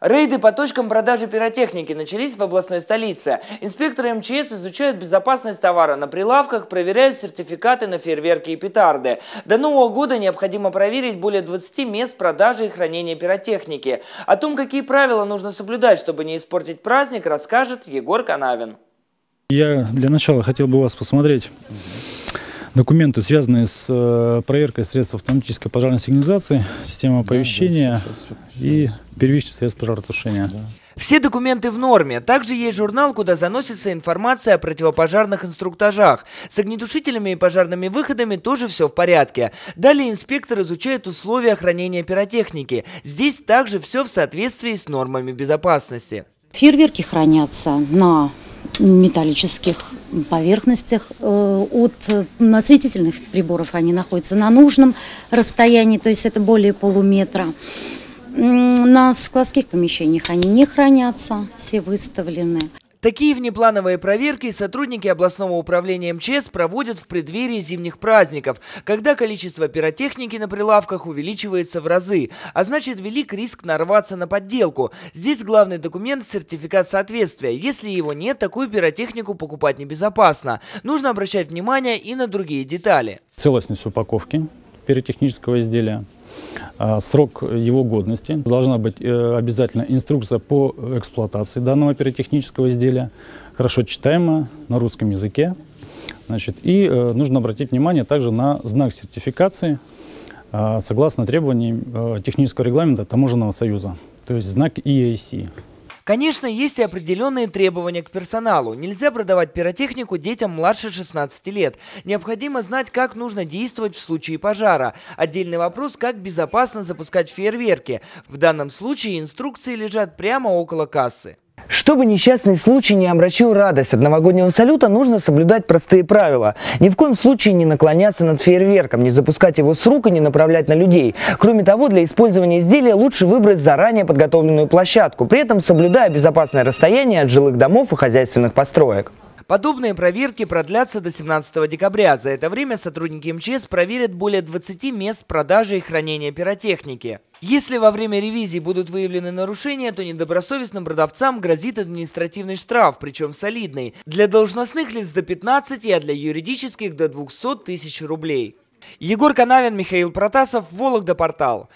Рейды по точкам продажи пиротехники начались в областной столице. Инспекторы МЧС изучают безопасность товара на прилавках, проверяют сертификаты на фейерверки и петарды. До Нового года необходимо проверить более 20 мест продажи и хранения пиротехники. О том, какие правила нужно соблюдать, чтобы не испортить праздник, расскажет Егор Канавин. Я для начала хотел бы вас посмотреть документы, связанные с э, проверкой средств автоматической пожарной сигнализации, системы оповещения да, да, и первичных средств пожаротушения. Да. Все документы в норме. Также есть журнал, куда заносится информация о противопожарных инструктажах. С огнетушителями и пожарными выходами тоже все в порядке. Далее инспектор изучает условия хранения пиротехники. Здесь также все в соответствии с нормами безопасности. Фейерверки хранятся на металлических поверхностях. Э, от осветительных приборов они находятся на нужном расстоянии, то есть это более полуметра. На складских помещениях они не хранятся, все выставлены. Такие внеплановые проверки сотрудники областного управления МЧС проводят в преддверии зимних праздников, когда количество пиротехники на прилавках увеличивается в разы, а значит велик риск нарваться на подделку. Здесь главный документ – сертификат соответствия. Если его нет, такую пиротехнику покупать небезопасно. Нужно обращать внимание и на другие детали. Целостность упаковки пиротехнического изделия – срок его годности. Должна быть э, обязательно инструкция по эксплуатации данного пиротехнического изделия, хорошо читаемая на русском языке. Значит, и э, нужно обратить внимание также на знак сертификации а, согласно требованиям э, технического регламента Таможенного союза, то есть знак EAC. Конечно, есть и определенные требования к персоналу. Нельзя продавать пиротехнику детям младше 16 лет. Необходимо знать, как нужно действовать в случае пожара. Отдельный вопрос, как безопасно запускать фейерверки. В данном случае инструкции лежат прямо около кассы. Чтобы несчастный случай не омрачил радость от новогоднего салюта, нужно соблюдать простые правила. Ни в коем случае не наклоняться над фейерверком, не запускать его с рук и не направлять на людей. Кроме того, для использования изделия лучше выбрать заранее подготовленную площадку, при этом соблюдая безопасное расстояние от жилых домов и хозяйственных построек. Подобные проверки продлятся до 17 декабря. За это время сотрудники МЧС проверят более 20 мест продажи и хранения пиротехники. Если во время ревизии будут выявлены нарушения, то недобросовестным продавцам грозит административный штраф, причем солидный. Для должностных лиц до 15, а для юридических до 200 тысяч рублей. Егор Канавин, Михаил Протасов, Вологда Портал.